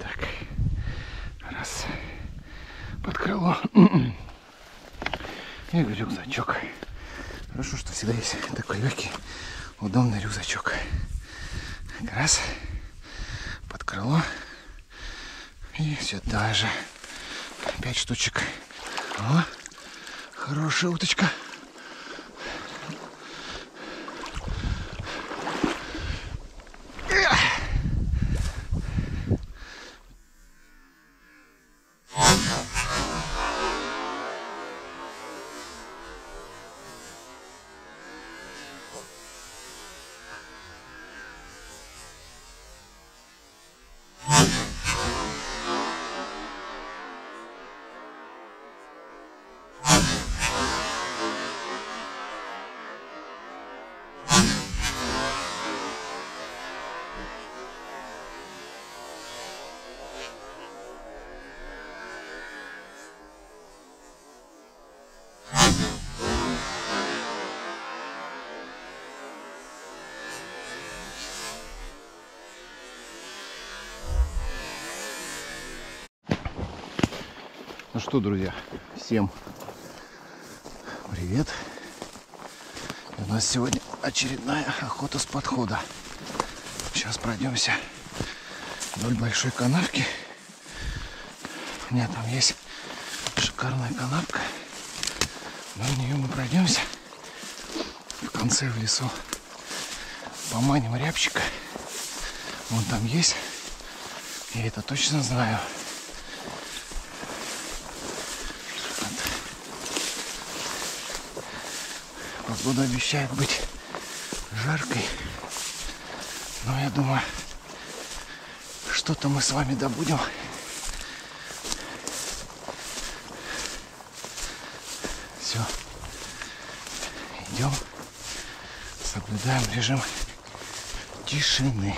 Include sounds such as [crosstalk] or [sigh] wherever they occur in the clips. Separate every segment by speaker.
Speaker 1: Так. Раз. Под крыло. [clears throat] И рюкзачок. Хорошо, что всегда есть такой легкий, удобный рюкзачок. Раз. Под крыло. И сюда же. Пять штучек. О, хорошая уточка. Ну что, друзья, всем привет. У нас сегодня очередная охота с подхода. Сейчас пройдемся вдоль большой канавки. У меня там есть шикарная канавка. Вдоль нее мы пройдемся. В конце в лесу поманим рябчика. Вон там есть. Я это точно знаю. Погода обещает быть жаркой. Но я думаю, что-то мы с вами добудем. Все. Идем. Соблюдаем режим тишины.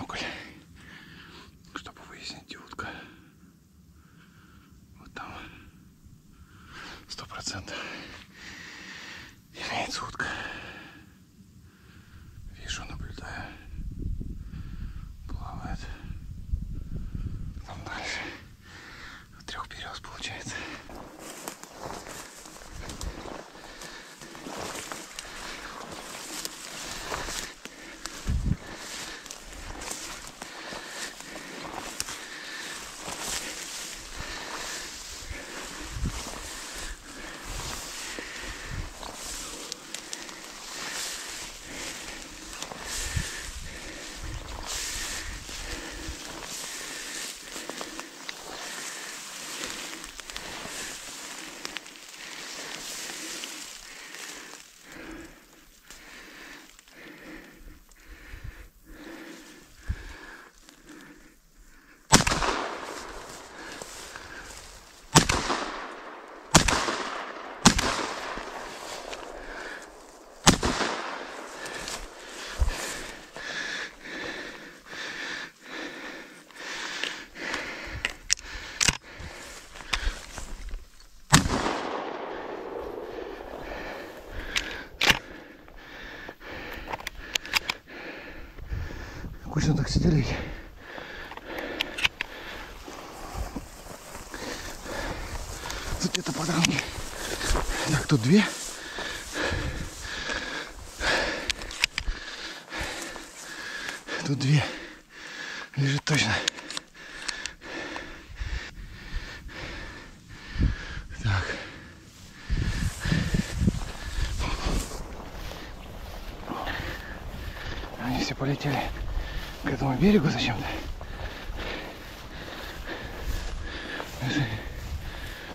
Speaker 1: Okay. Скучно так сидели. Тут где-то подранки. Так, тут две. Тут две. Лежит точно. Так. Они все полетели к этому берегу зачем-то.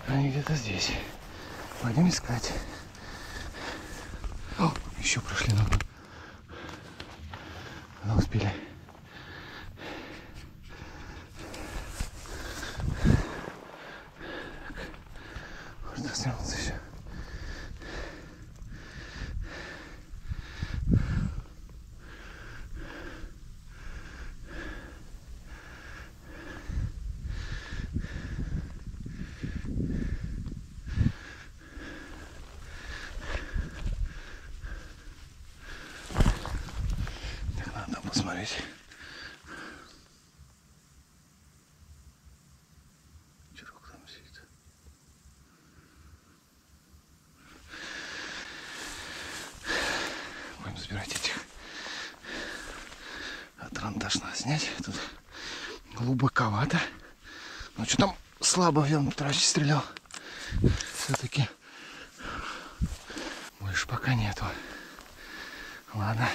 Speaker 1: Они где-то здесь. Пойдем искать. О, еще прошли ногу. Когда успели. Можно сниматься еще. Так посмотреть. Чурок там сидит. Будем забирать этих. Атрантаж надо снять. Тут глубоковато. Ну что там слабо Вен Петрович стрелял. Все-таки больше пока нету. Ладно.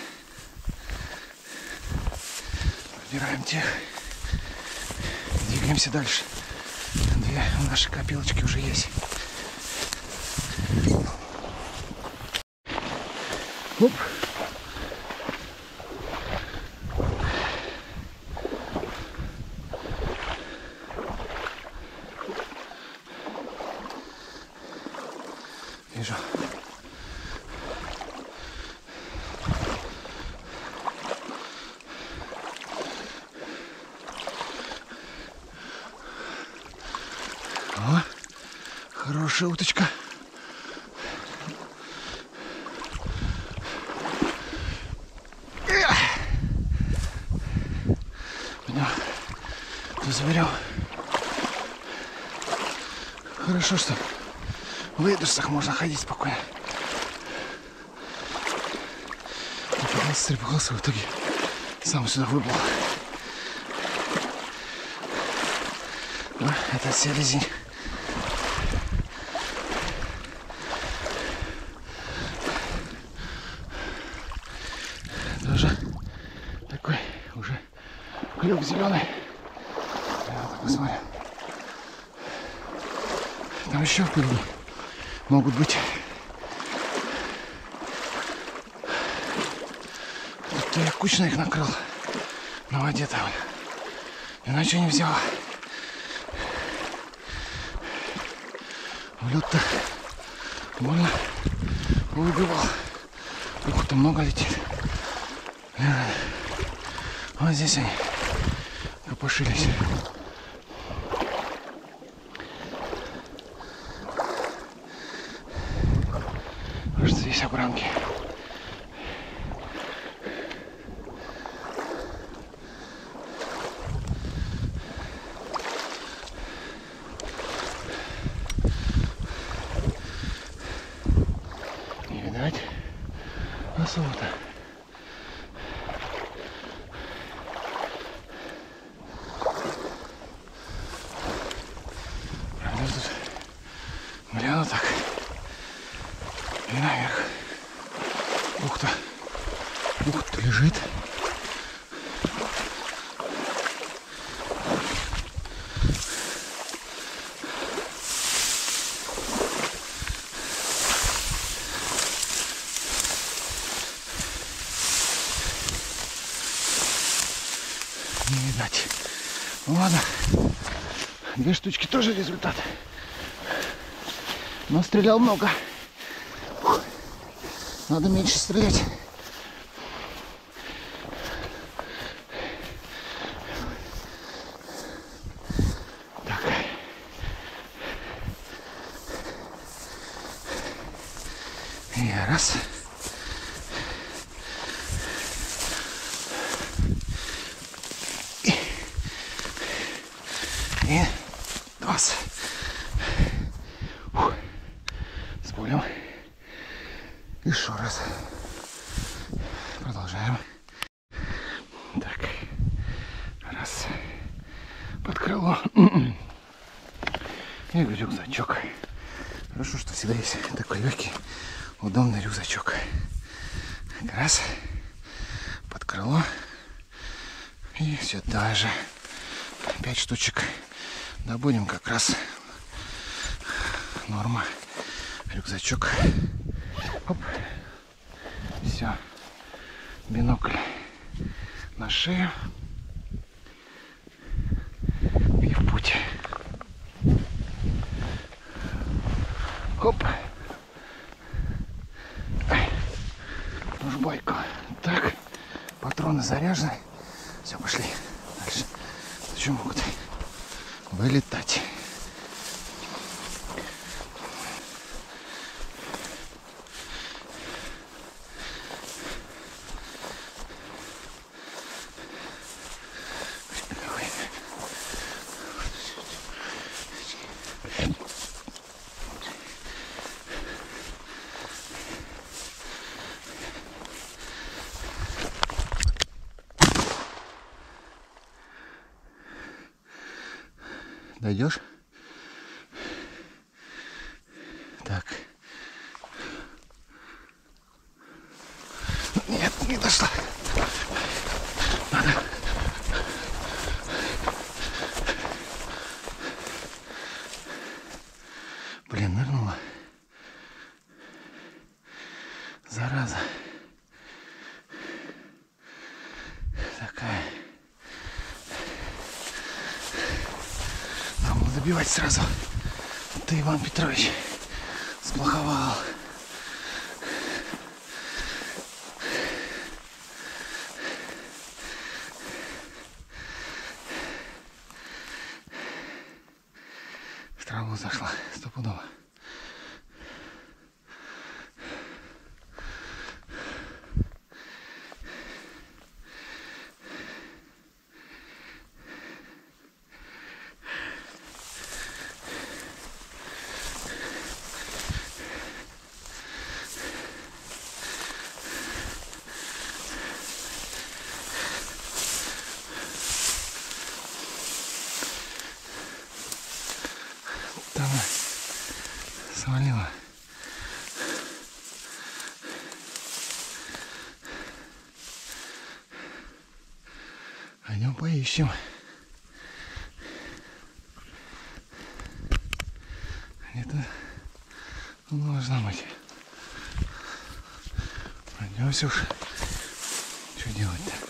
Speaker 1: Выбираем тех. Двигаемся дальше. Две наши копилочки уже есть. Оп. Вижу. О, хорошая уточка. Тут заберем. Хорошо, что в выдушах можно ходить спокойно. Я пытался стрепыхался, в итоге сам сюда выплыл. А, это селезень. Тоже такой уже клюв зеленый. Давай посмотрим. Там еще впереди могут быть. Тут я кучно их накрыл на воде там. Иначе не взяла. В лед-то больно выбивал. Ух, там много летит. Глянь. Вот здесь они копошились. Кажется, здесь обранки. Не видать особо-то. Правда, тут гляну так. И наверх. Ух ты. Ух ты, лежит. Не видать. Ну ладно. Две штучки тоже результат. Но стрелял много. Надо меньше стрелять. Так. И раз. И два. Фух. С полем. Еще раз. Продолжаем. Так. Раз. Под крыло. [clears throat] И рюкзачок. Хорошо, что всегда есть такой легкий, удобный рюкзачок. Раз. Под крыло. И сюда же. Пять штучек добудем как раз. Норма. Рюкзачок. Оп. Все. Бинокль на шею. И в путь. Хоп. Жбайку. Так. Патроны заряжены. Все, пошли. Могут вылетать? Дойдешь? Так. Нет, не дошла. Надо. Блин, нырнула. Зараза. Забивать сразу. Ты, Иван Петрович, сплоховал. В траву зашла, стопудово. Там свалила. Пойдем поищем. Где-то должна быть. Пойдемся уж. Что делать-то?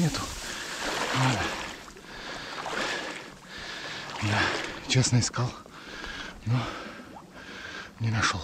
Speaker 1: Нету. Ладно. Я честно искал, но не нашел.